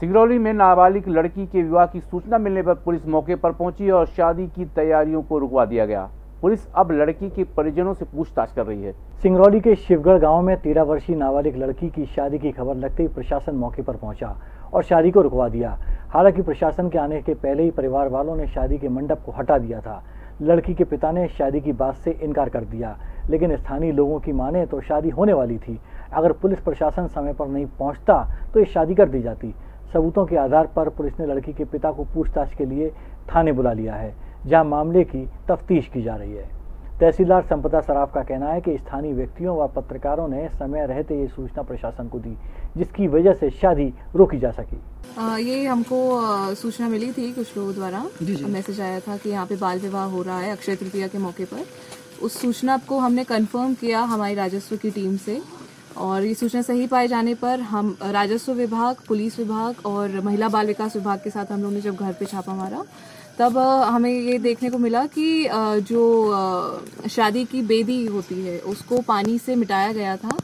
सिंगरौली में नाबालिग लड़की के विवाह की सूचना मिलने पर पुलिस मौके पर पहुँची और शादी की तैयारियों को रुकवा दिया गया। पुलिस अब लड़की के परिजनों से पूछताछ कर रही है। सिंगरौली के शिवगढ़ गाँव में तेरह वर्षीय नाबालिग लड़की की शादी की खबर लगते ही प्रशासन मौके पर पहुँचा और शादी को रुकवा दिया। हालाँकि प्रशासन के आने के पहले ही परिवार वालों ने शादी के मंडप को हटा दिया था। लड़की के पिता ने शादी की बात से इनकार कर दिया, लेकिन स्थानीय लोगों की माने तो शादी होने वाली थी। अगर पुलिस प्रशासन समय पर नहीं पहुँचता तो ये शादी कर दी जाती। सबूतों के आधार पर पुलिस ने लड़की के पिता को पूछताछ के लिए थाने बुला लिया है जहाँ मामले की तफ्तीश की जा रही है। तहसीलदार संपदा सराफ का कहना है कि स्थानीय व्यक्तियों व पत्रकारों ने समय रहते ये सूचना प्रशासन को दी जिसकी वजह से शादी रोकी जा सकी। आ, ये हमको सूचना मिली थी कुछ लोगों द्वारा। मैसेज आया था कि यहाँ पे बाल विवाह हो रहा है अक्षय तृतीया के मौके पर। उस सूचना को हमने कंफर्म किया हमारी राजस्व की टीम से। और ये सूचना सही पाए जाने पर हम राजस्व विभाग, पुलिस विभाग और महिला बाल विकास विभाग के साथ हम लोगों ने जब घर पे छापा मारा, तब हमें ये देखने को मिला कि जो शादी की बेदी होती है, उसको पानी से मिटाया गया था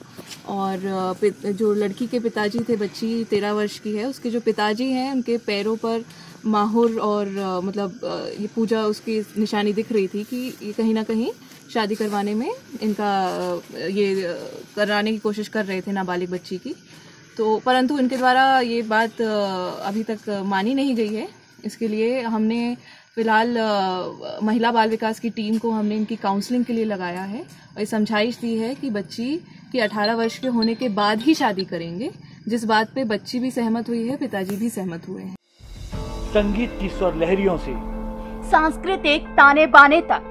और जो लड़की के पिताजी थे, बच्ची तेरह वर्ष की है, उसके जो पिताजी हैं, उनके पैरों पर माहुर और मतलब ये पूजा उसकी निशानी दिख रही थी कि ये कहीं ना कहीं शादी करवाने में इनका ये कराने की कोशिश कर रहे थे नाबालिग बच्ची की। तो परंतु इनके द्वारा ये बात अभी तक मानी नहीं गई है। इसके लिए हमने फ़िलहाल महिला बाल विकास की टीम को हमने इनकी काउंसलिंग के लिए लगाया है और ये समझाइश दी है कि बच्ची की 18 वर्ष के होने के बाद ही शादी करेंगे। जिस बात पे बच्ची भी सहमत हुई है पिताजी भी सहमत हुए हैं। संगीत की स्वर लहरियों से। सांस्कृतिक ताने बाने तक।